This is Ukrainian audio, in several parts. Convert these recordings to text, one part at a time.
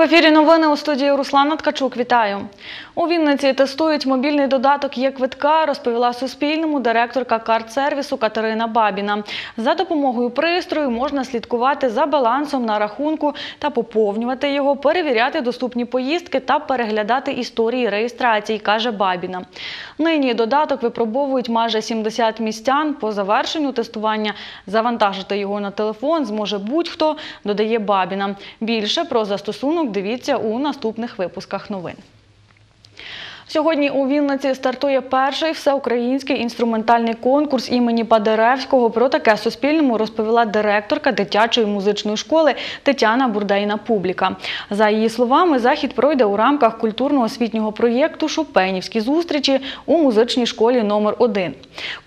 В ефірі новини у студії Руслана Ткачук. Вітаю. У Вінниці тестують мобільний додаток є квитка, розповіла Суспільному директорка карт-сервісу Катерина Бабіна. За допомогою пристрою можна слідкувати за балансом на рахунку та поповнювати його, перевіряти доступні поїздки та переглядати історії реєстрацій, каже Бабіна. Нині додаток випробовують майже 70 містян. По завершенню тестування завантажити його на телефон зможе будь-хто, додає Бабіна. Більше про застосунок дивіться у наступних випусках новин. Сьогодні у Вінниці стартує перший всеукраїнський інструментальний конкурс імені Падеревського. Про таке Суспільному розповіла директорка дитячої музичної школи Тетяна Бурдейна Публіка. За її словами, захід пройде у рамках культурно-освітнього проєкту Шопенівські зустрічі у музичній школі номер 1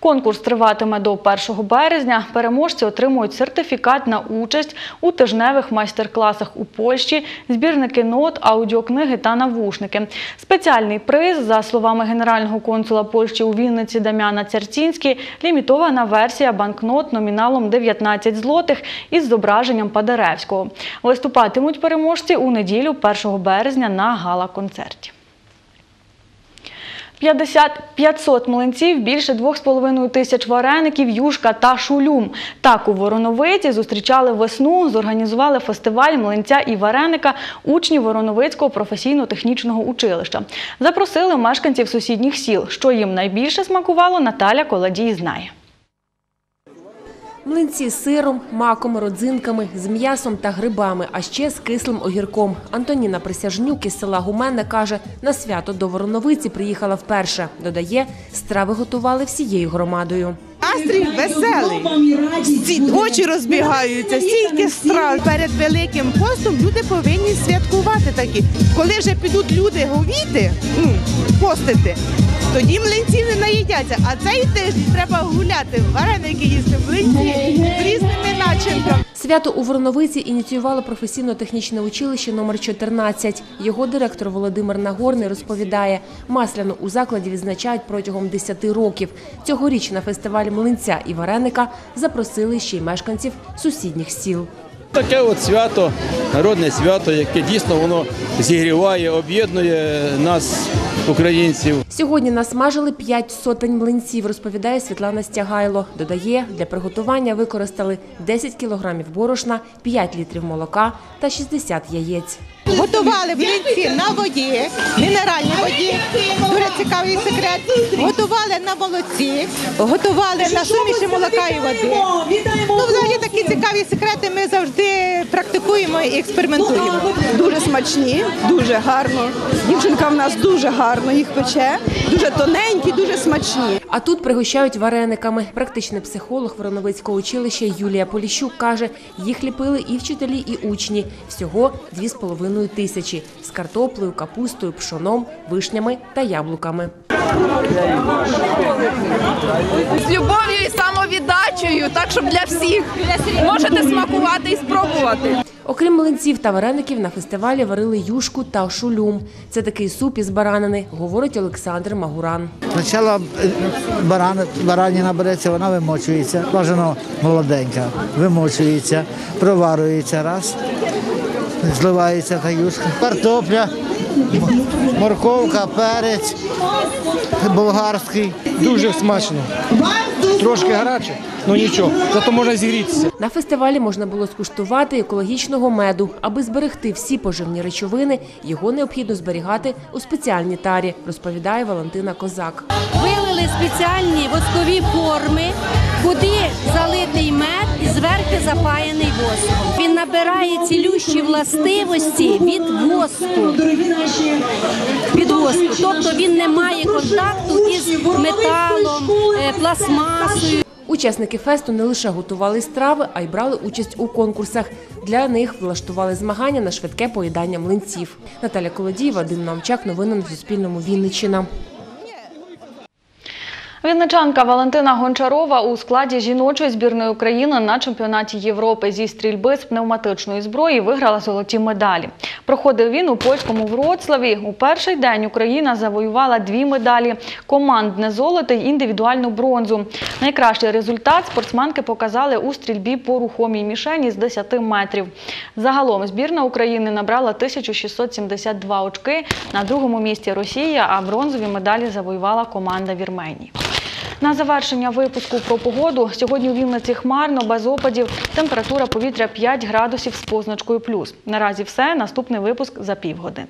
Конкурс триватиме до 1 березня. Переможці отримують сертифікат на участь у тижневих майстер-класах у Польщі, збірники нот, аудіокниги та навушники. Спеціальний приз, за словами генерального консула Польщі у Вінниці Дам'яна Церцінський, лімітована версія банкнот номіналом 19 злотих із зображенням Падаревського. Виступатимуть переможці у неділю 1 березня на гала-концерті. 50 500 млинців, більше 2,5 тисяч вареників, юшка та шулюм. Так у Вороновиці зустрічали весну, зорганізували фестиваль млинця і вареника учні Вороновицького професійно-технічного училища. Запросили мешканців сусідніх сіл. Що їм найбільше смакувало, Наталя Коладій знає. Млинці з сиром, маком, родзинками, з м'ясом та грибами, а ще з кислим огірком. Антоніна Присяжнюк із села Гуменне каже, на свято до Вороновиці приїхала вперше. Додає, страви готували всією громадою. Настрій веселий. Ці очі розбігаються, стільки страв. Перед великим постом люди повинні святкувати такі. Коли вже підуть люди говіти, ну, постити, тоді млинці не наїдяться. А цей тиждень треба гуляти, вареники їсти, млинці з різними начинками. Свято у Верновиці ініціювало професійно-технічне училище номер 14 Його директор Володимир Нагорний розповідає, масляну у закладі відзначають протягом 10 років. Цьогоріч на фестиваль млинця і вареника запросили ще й мешканців сусідніх сіл. Таке от свято, народне свято, яке дійсно воно зігріває, об'єднує нас, українців. Сьогодні насмажили 5 сотень млинців, розповідає Світлана Стягайло. Додає, для приготування використали 10 кілограмів борошна, 5 літрів молока та 60 яєць. Готували млинці на воді, мінеральній воді. Дуже цікавий секрет. Готували на молоці, готували на суміші молока і води. Ну, взагалі такі цікаві секрети ми завжди практикуємо і експериментуємо. Дуже смачні, дуже гарно. Дівчинка в нас дуже гарно їх пече, дуже тоненькі, дуже смачні. А тут пригощають варениками. Практичний психолог Вороновицького училища Юлія Поліщук каже, їх ліпили і вчителі, і учні. Всього 2,5 тисячі з картоплею, капустою, пшоном, вишнями та яблуками. з любов'ю і так щоб для всіх можете смакувати і спробувати. Окрім млинців та вареників, на фестивалі варили юшку та шулюм. Це такий суп із баранини, говорить Олександр Магуран. Спочатку е, баран, бараніна береться, вона вимочується, бажано молоденька, вимочується, проварюється раз, зливається та юшка, картопля, морковка, перець, болгарський. Дуже смачно. Трошки гаряче, ну нічого, зато можна зігрітися. На фестивалі можна було скуштувати екологічного меду. Аби зберегти всі поживні речовини, його необхідно зберігати у спеціальній тарі, розповідає Валентина Козак. Вилили спеціальні воскові форми, куди залитий мед і зверху запаяний воском. Він набирає цілющі властивості від воску. Від. Тобто він не має контакту із металом, е, пластмасою. Учасники фесту не лише готували страви, а й брали участь у конкурсах. Для них влаштували змагання на швидке поїдання млинців. Наталя Колодій, Вадим Намчак. Новини на Суспільному. Вінниччина. Вінничанка Валентина Гончарова у складі жіночої збірної України на чемпіонаті Європи зі стрільби з пневматичної зброї виграла золоті медалі. Проходив він у польському Вроцлаві. У перший день Україна завоювала дві медалі – командне золото й індивідуальну бронзу. Найкращий результат спортсменки показали у стрільбі по рухомій мішені з 10 метрів. Загалом збірна України набрала 1672 очки. На другому місці Росія, а бронзові медалі завоювала команда Вірменії. На завершення випуску про погоду. Сьогодні у Вінниці хмарно, без опадів. Температура повітря 5 градусів з позначкою плюс. Наразі все. Наступний випуск за півгодини.